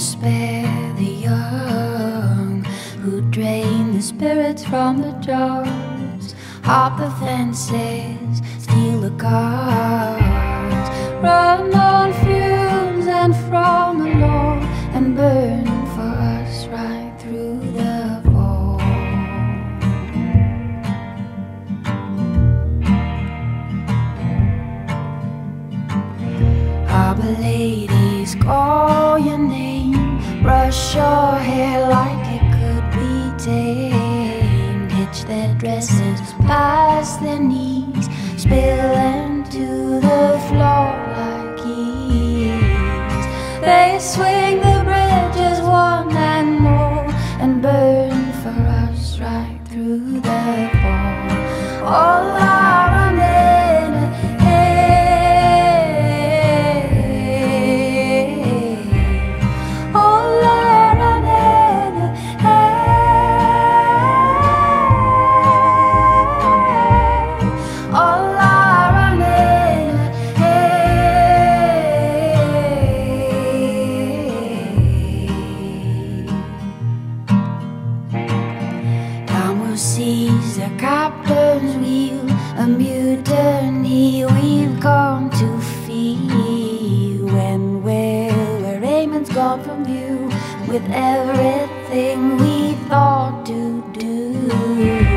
young who drain the spirits from the jars, hop the fences, steal the cars, run on fumes and from the law, and burn for us right through the fall. Harbor ladies name, brush your hair like it could be tamed, hitch their dresses past their knees, spill is a captain's wheel, a mutiny we've come to feel. When will where Raymond's gone from view, with everything we thought to do.